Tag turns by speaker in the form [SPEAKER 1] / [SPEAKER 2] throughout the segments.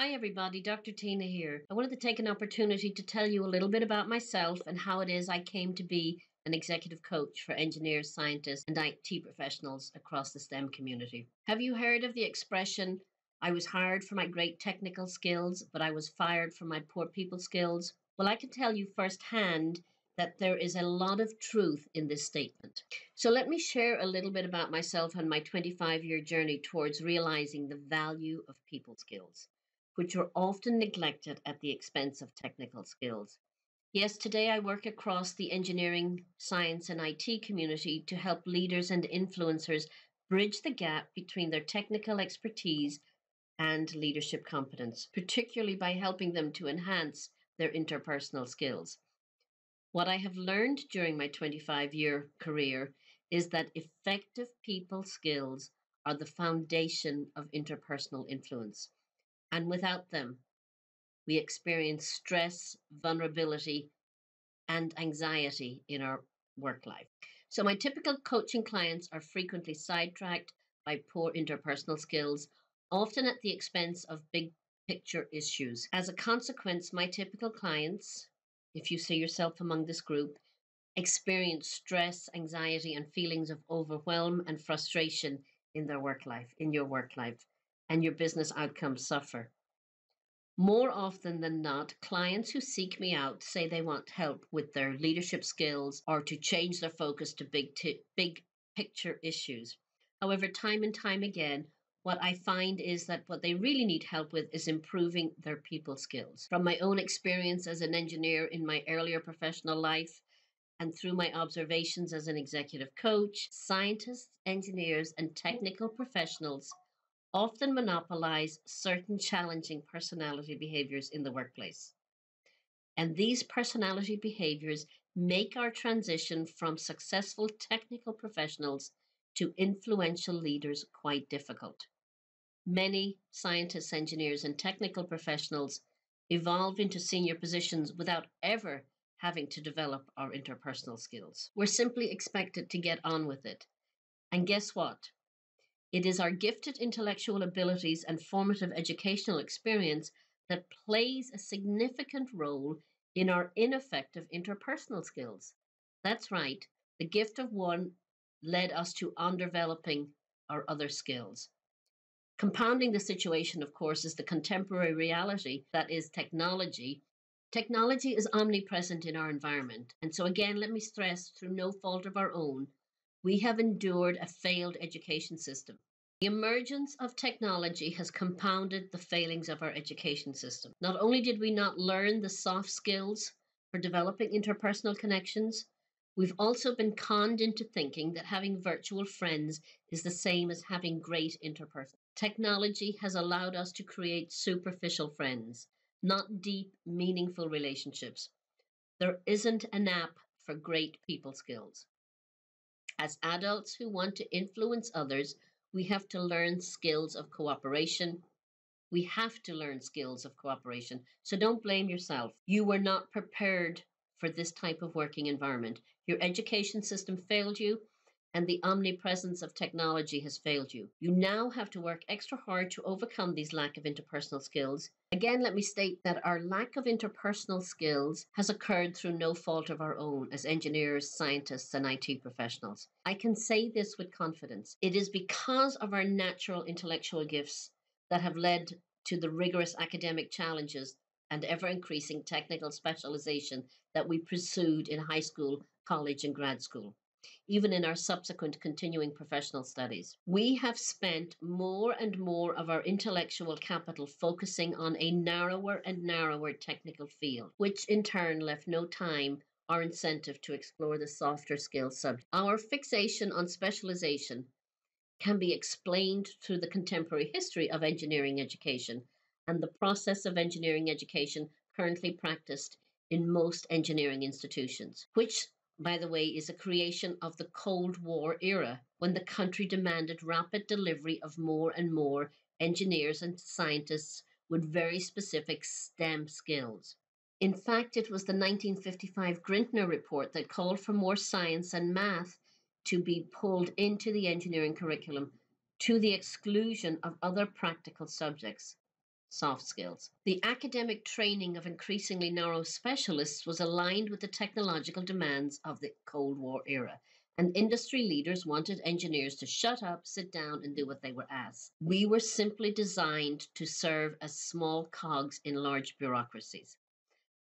[SPEAKER 1] Hi, everybody. Dr. Tina here. I wanted to take an opportunity to tell you a little bit about myself and how it is I came to be an executive coach for engineers, scientists, and IT professionals across the STEM community. Have you heard of the expression, I was hired for my great technical skills, but I was fired for my poor people skills? Well, I can tell you firsthand that there is a lot of truth in this statement. So, let me share a little bit about myself and my 25 year journey towards realizing the value of people skills which are often neglected at the expense of technical skills. Yes, today I work across the engineering, science, and IT community to help leaders and influencers bridge the gap between their technical expertise and leadership competence, particularly by helping them to enhance their interpersonal skills. What I have learned during my 25 year career is that effective people skills are the foundation of interpersonal influence and without them, we experience stress, vulnerability, and anxiety in our work life. So, my typical coaching clients are frequently sidetracked by poor interpersonal skills, often at the expense of big picture issues. As a consequence, my typical clients, if you see yourself among this group, experience stress, anxiety, and feelings of overwhelm and frustration in their work life, in your work life and your business outcomes suffer. More often than not, clients who seek me out say they want help with their leadership skills or to change their focus to big, t- big picture issues. However, time and time again, what I find is that what they really need help with is improving their people skills. From my own experience as an engineer in my earlier professional life, and through my observations as an executive coach, scientists, engineers, and technical professionals often monopolize certain challenging personality behaviors in the workplace. And these personality behaviors make our transition from successful technical professionals to influential leaders quite difficult. Many scientists, engineers, and technical professionals evolve into senior positions without ever having to develop our interpersonal skills. We're simply expected to get on with it. And guess what? It is our gifted intellectual abilities and formative educational experience that plays a significant role in our ineffective interpersonal skills. That's right, the gift of one led us to undeveloping our other skills. Compounding the situation, of course, is the contemporary reality that is technology. Technology is omnipresent in our environment. And so, again, let me stress through no fault of our own, we have endured a failed education system. The emergence of technology has compounded the failings of our education system. Not only did we not learn the soft skills for developing interpersonal connections, we've also been conned into thinking that having virtual friends is the same as having great interpersonal. Technology has allowed us to create superficial friends, not deep, meaningful relationships. There isn't an app for great people skills. As adults who want to influence others, we have to learn skills of cooperation. We have to learn skills of cooperation. So don't blame yourself. You were not prepared for this type of working environment. Your education system failed you, and the omnipresence of technology has failed you. You now have to work extra hard to overcome these lack of interpersonal skills. Again, let me state that our lack of interpersonal skills has occurred through no fault of our own as engineers, scientists, and IT professionals. I can say this with confidence. It is because of our natural intellectual gifts that have led to the rigorous academic challenges and ever increasing technical specialization that we pursued in high school, college, and grad school even in our subsequent continuing professional studies. We have spent more and more of our intellectual capital focusing on a narrower and narrower technical field, which in turn left no time or incentive to explore the softer skill subject. Our fixation on specialization can be explained through the contemporary history of engineering education and the process of engineering education currently practiced in most engineering institutions, which by the way, is a creation of the Cold War era when the country demanded rapid delivery of more and more engineers and scientists with very specific STEM skills. In fact, it was the 1955 Grinter report that called for more science and math to be pulled into the engineering curriculum to the exclusion of other practical subjects. Soft skills. The academic training of increasingly narrow specialists was aligned with the technological demands of the Cold War era and industry leaders wanted engineers to shut up, sit down, and do what they were asked. We were simply designed to serve as small cogs in large bureaucracies.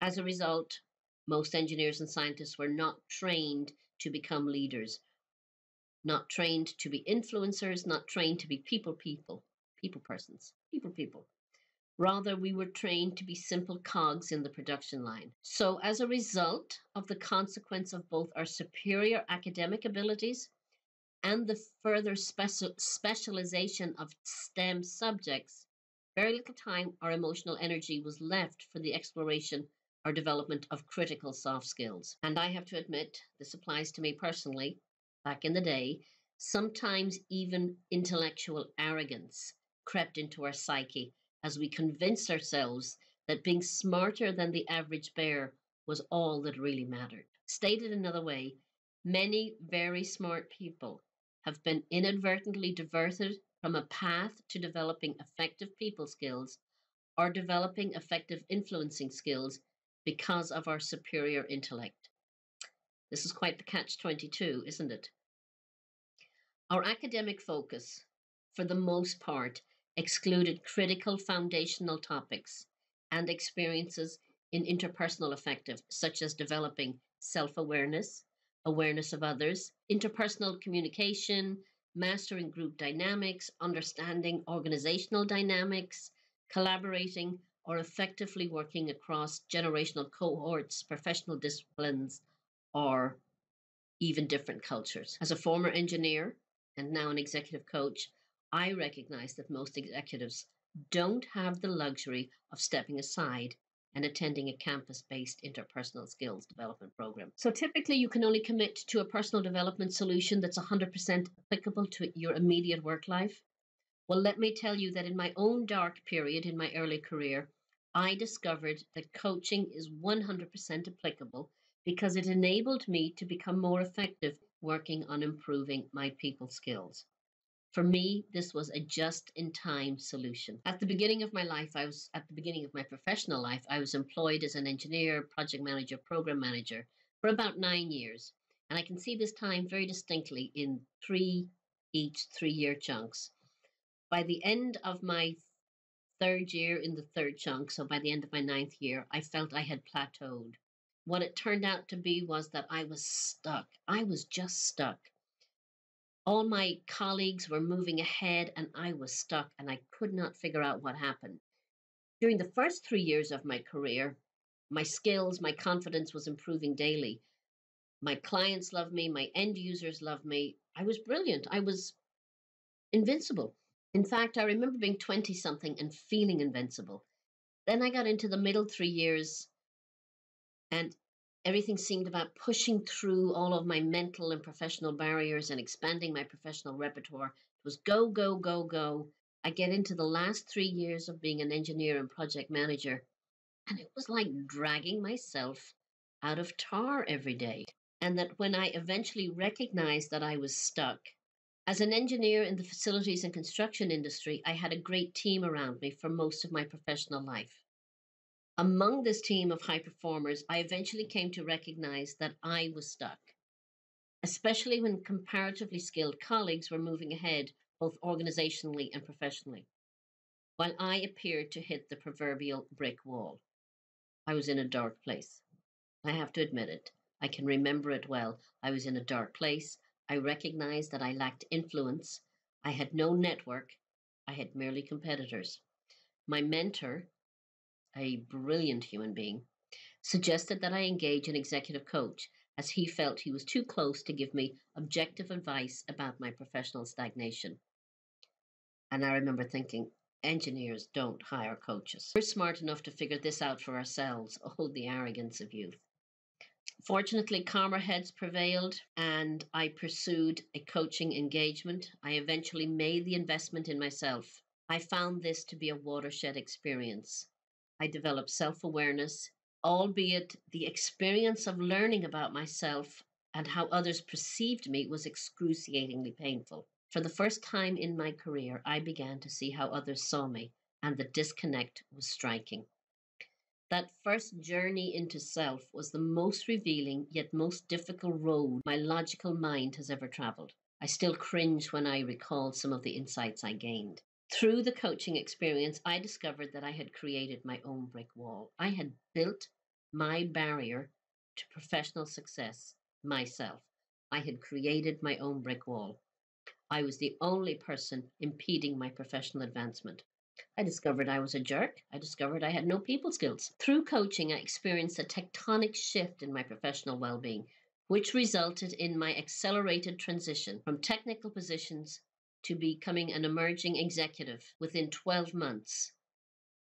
[SPEAKER 1] As a result, most engineers and scientists were not trained to become leaders, not trained to be influencers, not trained to be people people, people persons, people people. Rather, we were trained to be simple cogs in the production line. So, as a result of the consequence of both our superior academic abilities and the further speci- specialization of STEM subjects, very little time or emotional energy was left for the exploration or development of critical soft skills. And I have to admit, this applies to me personally, back in the day, sometimes even intellectual arrogance crept into our psyche as we convinced ourselves that being smarter than the average bear was all that really mattered. Stated another way, many very smart people have been inadvertently diverted from a path to developing effective people skills or developing effective influencing skills because of our superior intellect. This is quite the catch 22, isn't it? Our academic focus, for the most part, excluded critical foundational topics and experiences in interpersonal effective, such as developing self awareness, awareness of others, interpersonal communication, mastering group dynamics, understanding organizational dynamics, collaborating, or effectively working across generational cohorts, professional disciplines, or even different cultures. As a former engineer and now an executive coach, I recognize that most executives don't have the luxury of stepping aside and attending a campus based interpersonal skills development program. So typically, you can only commit to a personal development solution that's 100% applicable to your immediate work life. Well, let me tell you that in my own dark period in my early career, I discovered that coaching is 100% applicable because it enabled me to become more effective working on improving my people skills. For me, this was a just in time solution. At the beginning of my life, I was at the beginning of my professional life, I was employed as an engineer, project manager, program manager for about nine years. And I can see this time very distinctly in three, each three year chunks. By the end of my third year in the third chunk, so by the end of my ninth year, I felt I had plateaued. What it turned out to be was that I was stuck. I was just stuck. All my colleagues were moving ahead, and I was stuck, and I could not figure out what happened. During the first three years of my career, my skills, my confidence was improving daily. My clients loved me, my end users loved me. I was brilliant. I was invincible. In fact, I remember being 20 something and feeling invincible. Then I got into the middle three years, and everything seemed about pushing through all of my mental and professional barriers and expanding my professional repertoire. It was go, go, go, go. I get into the last three years of being an engineer and project manager, and it was like dragging myself out of tar every day. And that when I eventually recognized that I was stuck, as an engineer in the facilities and construction industry, I had a great team around me for most of my professional life. Among this team of high performers, I eventually came to recognize that I was stuck, especially when comparatively skilled colleagues were moving ahead both organizationally and professionally, while I appeared to hit the proverbial brick wall. I was in a dark place. I have to admit it. I can remember it well. I was in a dark place. I recognized that I lacked influence. I had no network. I had merely competitors. My mentor, a brilliant human being, suggested that I engage an executive coach as he felt he was too close to give me objective advice about my professional stagnation. And I remember thinking, engineers don't hire coaches. We're smart enough to figure this out for ourselves. Oh, the arrogance of youth. Fortunately, calmer heads prevailed and I pursued a coaching engagement. I eventually made the investment in myself. I found this to be a watershed experience. I developed self awareness, albeit the experience of learning about myself and how others perceived me was excruciatingly painful. For the first time in my career, I began to see how others saw me and the disconnect was striking. That first journey into self was the most revealing yet most difficult road my logical mind has ever traveled. I still cringe when I recall some of the insights I gained. Through the coaching experience, I discovered that I had created my own brick wall. I had built my barrier to professional success myself. I had created my own brick wall. I was the only person impeding my professional advancement. I discovered I was a jerk. I discovered I had no people skills. Through coaching, I experienced a tectonic shift in my professional well being, which resulted in my accelerated transition from technical positions to becoming an emerging executive within 12 months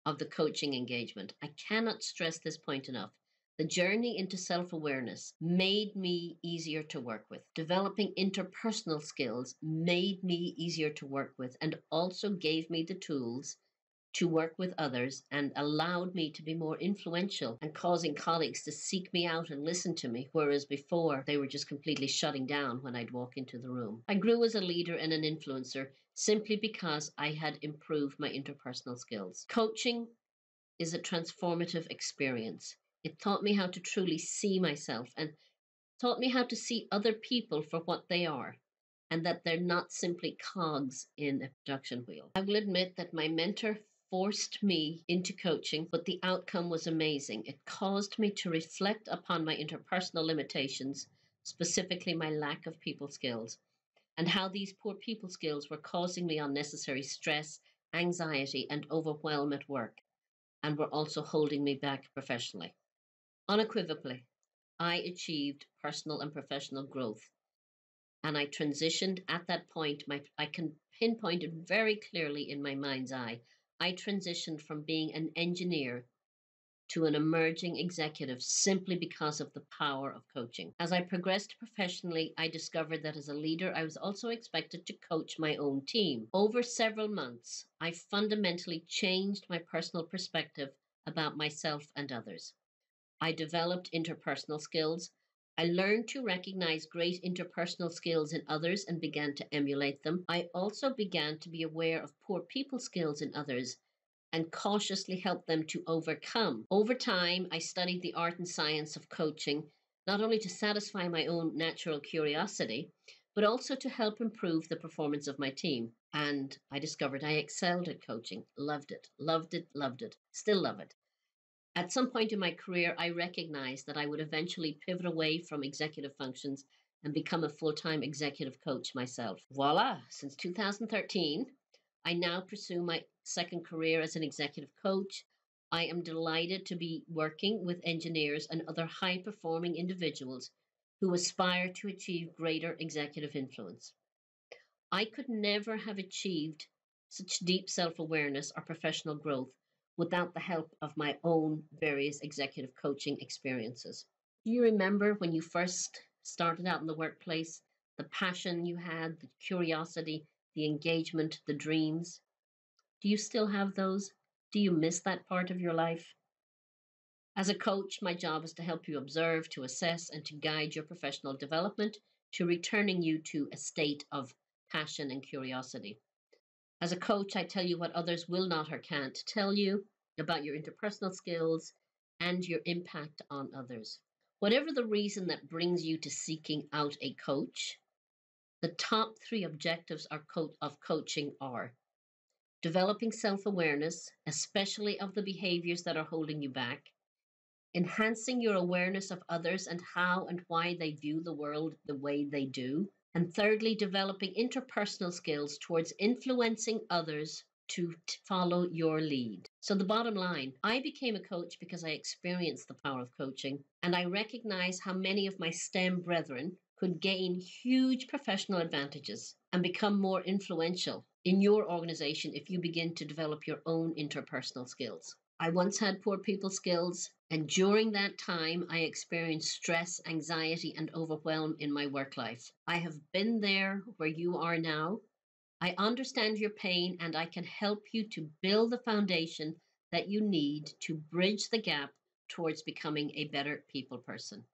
[SPEAKER 1] of the coaching engagement. I cannot stress this point enough. The journey into self awareness made me easier to work with. Developing interpersonal skills made me easier to work with and also gave me the tools to work with others and allowed me to be more influential and causing colleagues to seek me out and listen to me, whereas before they were just completely shutting down when I'd walk into the room. I grew as a leader and an influencer simply because I had improved my interpersonal skills. Coaching is a transformative experience. It taught me how to truly see myself and taught me how to see other people for what they are and that they're not simply cogs in a production wheel. I will admit that my mentor forced me into coaching, but the outcome was amazing. It caused me to reflect upon my interpersonal limitations, specifically my lack of people skills, and how these poor people skills were causing me unnecessary stress, anxiety, and overwhelm at work, and were also holding me back professionally. Unequivocally, I achieved personal and professional growth. And I transitioned at that point, my, I can pinpoint it very clearly in my mind's eye I transitioned from being an engineer to an emerging executive simply because of the power of coaching. As I progressed professionally, I discovered that as a leader, I was also expected to coach my own team. Over several months, I fundamentally changed my personal perspective about myself and others. I developed interpersonal skills. I learned to recognize great interpersonal skills in others and began to emulate them. I also began to be aware of poor people skills in others and cautiously help them to overcome. Over time, I studied the art and science of coaching, not only to satisfy my own natural curiosity, but also to help improve the performance of my team. And I discovered I excelled at coaching, loved it, loved it, loved it, still love it. At some point in my career, I recognized that I would eventually pivot away from executive functions and become a full time executive coach myself. Voila! Since 2013, I now pursue my second career as an executive coach. I am delighted to be working with engineers and other high performing individuals who aspire to achieve greater executive influence. I could never have achieved such deep self awareness or professional growth without the help of my own various executive coaching experiences. Do you remember when you first started out in the workplace, the passion you had, the curiosity, the engagement, the dreams? Do you still have those? Do you miss that part of your life? As a coach, my job is to help you observe, to assess, and to guide your professional development to returning you to a state of passion and curiosity. As a coach, I tell you what others will not or can't tell you about your interpersonal skills and your impact on others. Whatever the reason that brings you to seeking out a coach, the top three objectives of coaching are developing self awareness, especially of the behaviors that are holding you back, enhancing your awareness of others and how and why they view the world the way they do, and thirdly, developing interpersonal skills towards influencing others to follow your lead. So, the bottom line I became a coach because I experienced the power of coaching, and I recognize how many of my STEM brethren could gain huge professional advantages and become more influential in your organization if you begin to develop your own interpersonal skills. I once had poor people skills, and during that time, I experienced stress, anxiety, and overwhelm in my work life. I have been there where you are now. I understand your pain, and I can help you to build the foundation that you need to bridge the gap towards becoming a better people person.